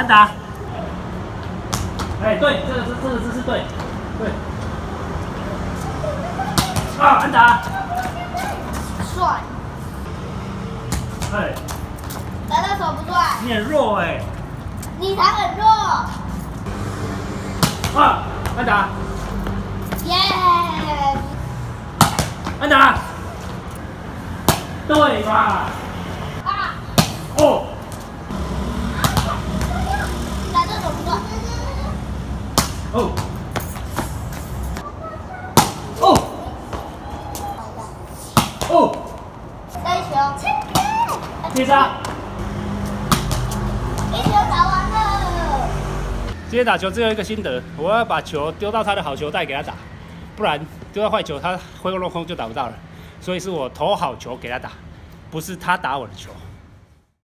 安达。哎，对，这个是这个姿势对，对。啊，安达。帅。哎。打的手不帅。你很弱哎。你才很弱。啊，安达。耶。安达。对吧？啊。哦。打的手不帅。哦。哦。哦。再球。接杀。一球打完了。今天打球只有一个心得，我要把球丢到他的好球带给他打，不然丢到坏球他挥个落空就打不到了。所以是我投好球给他打，不是他打我的球。